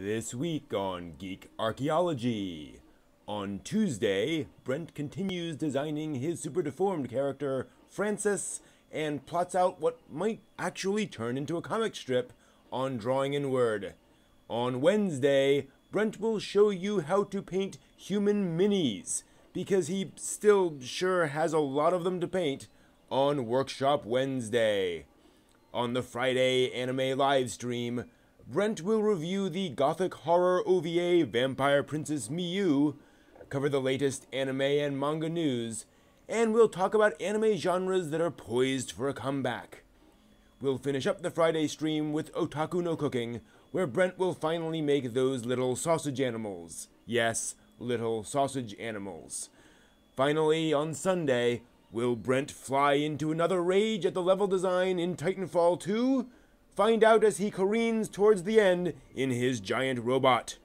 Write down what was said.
This week on Geek Archaeology. On Tuesday, Brent continues designing his super deformed character, Francis, and plots out what might actually turn into a comic strip on Drawing in Word. On Wednesday, Brent will show you how to paint human minis, because he still sure has a lot of them to paint, on Workshop Wednesday. On the Friday anime live stream, Brent will review the gothic horror OVA Vampire Princess Miyu, cover the latest anime and manga news, and we'll talk about anime genres that are poised for a comeback. We'll finish up the Friday stream with Otaku no Cooking, where Brent will finally make those little sausage animals. Yes, little sausage animals. Finally, on Sunday, will Brent fly into another rage at the level design in Titanfall 2? Find out as he careens towards the end in his giant robot.